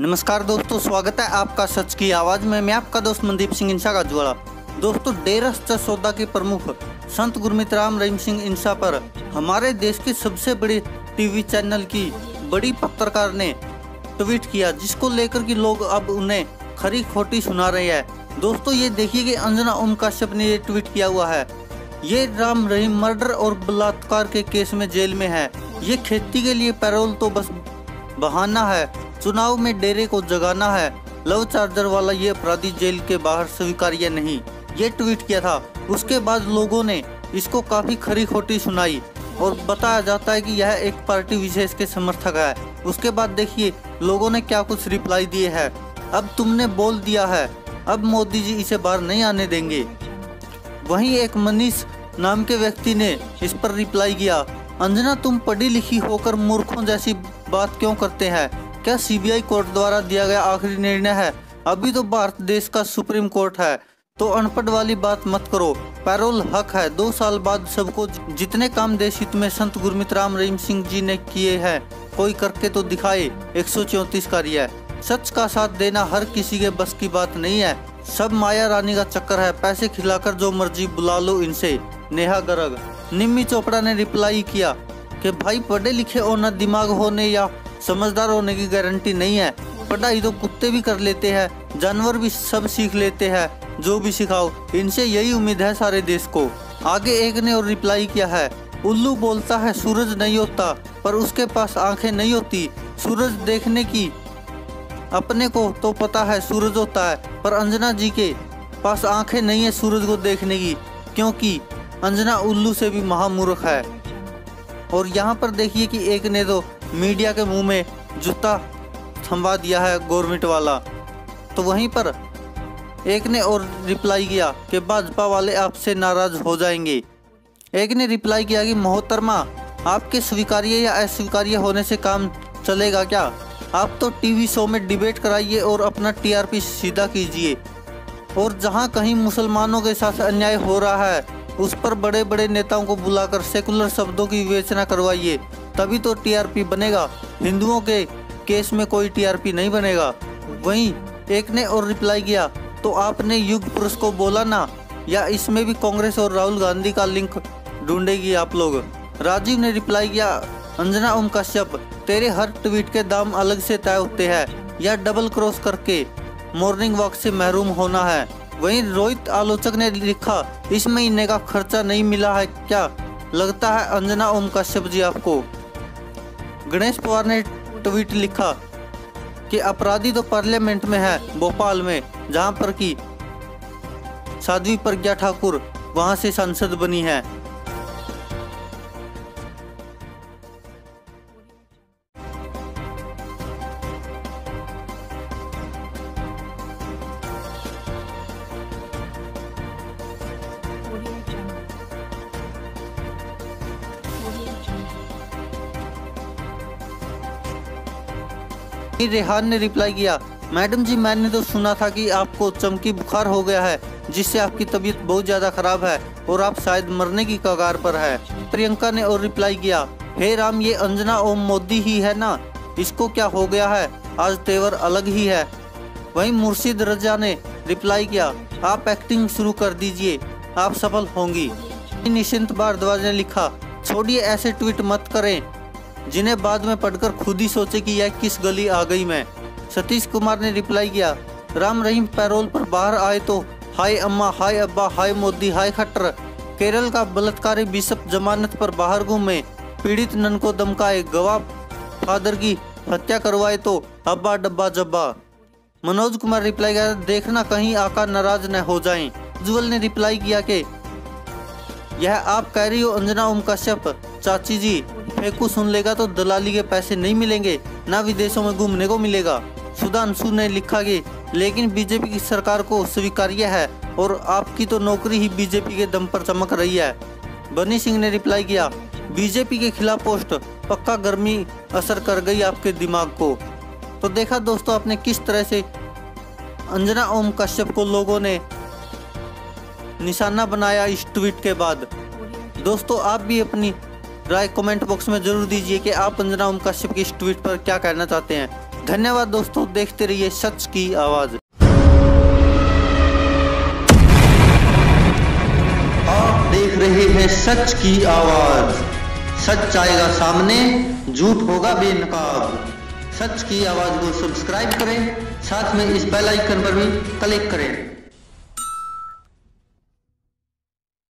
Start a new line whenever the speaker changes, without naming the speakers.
नमस्कार दोस्तों, स्वागत है आपका सच की आवाज़ में। मैं आपका दोस्त मनदीप सिंह इंसा का जुआड़ा दोस्तों डेरस सौदा के प्रमुख संत गुरमित राम रहीम सिंह इंसा पर हमारे देश के सबसे बड़े टीवी चैनल की बड़ी पत्रकार ने ट्वीट किया, जिसको लेकर कि लोग अब उन्हें खरी खोटी सुना रहे हैं। दोस्तों, ये देखिए कि अंजना ओम काश्यप ने ये ट्वीट किया हुआ है। ये राम रहीम मर्डर और बलात्कार के केस में जेल में है। ये खेती के लिए पैरोल तो बस बहाना है। चुनाव में डेरे को जगाना है। लव चार्जर वाला ये अपराधी जेल के बाहर स्वीकार्य नहीं। ये ट्वीट किया था। उसके बाद लोगों ने इसको काफ़ी खरी खोटी सुनाई और बताया जाता है कि यह एक पार्टी विशेष के समर्थक है। उसके बाद देखिए, लोगों ने क्या कुछ रिप्लाई दिए है। अब तुमने बोल दिया है। अब मोदी जी इसे बाहर नहीं आने देंगे। वहीं एक मनीष नाम के व्यक्ति ने इस पर रिप्लाई किया। अंजना, तुम पढ़ी लिखी होकर मूर्खों जैसी बात क्यों करते हैं? क्या सीबीआई कोर्ट द्वारा दिया गया आखिरी निर्णय है? अभी तो भारत देश का सुप्रीम कोर्ट है। तो अनपढ़ वाली बात मत करो। पैरोल हक है। दो साल बाद सबको जितने काम देश हित में संत गुरमित राम रहीम सिंह जी ने किए हैं, कोई करके तो दिखाए। एक सौ चौतीस कार्य सच का साथ देना हर किसी के बस की बात नहीं है। सब माया रानी का चक्कर है। पैसे खिलाकर जो मर्ज़ी बुला लो इनसे। नेहा गर्ग। निम्मी चोपड़ा ने रिप्लाई किया कि, भाई पढ़े लिखे हो न दिमाग होने या समझदार होने की गारंटी नहीं है। पढ़ाई तो कुत्ते भी कर लेते हैं, जानवर भी सब सीख लेते हैं, जो भी सिखाओ, इनसे यही उम्मीद है सारे देश को। आगे एक ने और रिप्लाई किया है, उल्लू बोलता है, सूरज नहीं होता, पर उसके पास आँखें नहीं होती। सूरज देखने की अपने को तो पता है, सूरज होता है, पर अंजना जी के पास आँखें नहीं है सूरज को देखने की, क्योंकि अंजना उल्लू से भी महामूर्ख है। और यहाँ पर देखिए कि एक ने तो मीडिया के मुँह में जूता थमवा दिया है गवर्नमेंट वाला। तो वहीं पर एक ने और रिप्लाई किया कि भाजपा वाले आपसे नाराज़ हो जाएँगे। एक ने रिप्लाई किया कि, मोहतरमा, आपके स्वीकार्य या अस्वीकार्य होने से काम चलेगा क्या? आप तो टीवी शो में डिबेट कराइए और अपना टीआरपी सीधा कीजिए। और जहाँ कहीं मुसलमानों के साथ अन्याय हो रहा है, उस पर बड़े बड़े नेताओं को बुलाकर सेकुलर शब्दों की विवेचना करवाइए। तभी तो टीआरपी बनेगा। हिंदुओं के केस में कोई टीआरपी नहीं बनेगा। वहीं एक ने और रिप्लाई किया तो आपने युग पुरुष को बोला ना? या इसमें भी कांग्रेस और राहुल गांधी का लिंक ढूंढेगी आप लोग? राजीव ने रिप्लाई किया, अंजना ओम कश्यप, तेरे हर ट्वीट के दाम अलग से तय होते हैं। या डबल क्रॉस करके मॉर्निंग वॉक से महरूम होना है। वहीं रोहित आलोचक ने लिखा, इस महीने का खर्चा नहीं मिला है क्या? लगता है अंजना ओम कश्यप जी आपको। गणेश पवार ने ट्वीट लिखा कि अपराधी तो पार्लियामेंट में है, भोपाल में, जहाँ पर की साध्वी प्रज्ञा ठाकुर वहाँ से सांसद बनी है। रेहान ने रिप्लाई किया, मैडम जी, मैंने तो सुना था कि आपको चमकी बुखार हो गया है, जिससे आपकी तबीयत बहुत ज़्यादा खराब है और आप शायद मरने की कगार पर है। प्रियंका ने और रिप्लाई किया, हे राम, ये अंजना ओम मोदी ही है ना? इसको क्या हो गया है? आज तेवर अलग ही है। वहीं मुर्शिद रजा ने रिप्लाई किया, आप एक्टिंग शुरू कर दीजिए, आप सफल होंगी। निशिंत भारद्वाज ने लिखा, छोड़िए ऐसे ट्वीट मत करें। जिन्हें बाद में पढ़कर खुद ही सोचे कि यह किस गली आ गई मैं सतीश कुमार ने रिप्लाई किया, राम रहीम पैरोल पर बाहर आए तो हाय अम्मा, हाय अब्बा, हाय मोदी, हाय खट्टर, केरल का बलात्कारी बिशप जमानत पर बाहर घूमे, पीड़ित नन को दमकाए गवाह फादर की हत्या करवाए तो अब्बा डब्बा जब्बा मनोज कुमार रिप्लाई किया, देखना कहीं आका नाराज़ न हो जाएँ। उज्जवल ने रिप्लाई किया कि, यह आप कह रही हो अंजना ओम कश्यप चाची जी फेंकू सुन लेगा तो दलाली के पैसे नहीं मिलेंगे, ना विदेशों में घूमने को मिलेगा। सुधांशु ने लिखा कि, लेकिन बीजेपी की सरकार को स्वीकार्य है और आपकी तो नौकरी ही बीजेपी के दम पर चमक रही है। बनी सिंह ने रिप्लाई किया, बीजेपी के खिलाफ पोस्ट, पक्का गर्मी असर कर गई आपके दिमाग को। तो देखा दोस्तों, आपने किस तरह से अंजना ओम कश्यप को लोगों ने निशाना बनाया इस ट्वीट के बाद। दोस्तों, आप भी अपनी राय कमेंट बॉक्स में ज़रूर दीजिए कि आप अंजना ओम कश्यप की इस ट्वीट पर क्या कहना चाहते हैं। धन्यवाद दोस्तों, देखते रहिए सच की आवाज़। आप देख रहे हैं सच की आवाज़। सच आएगा सामने, झूठ होगा बेनकाब। सच की आवाज़ को सब्सक्राइब करें, साथ में इस बेल आइकन पर भी क्लिक करें।